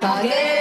Target.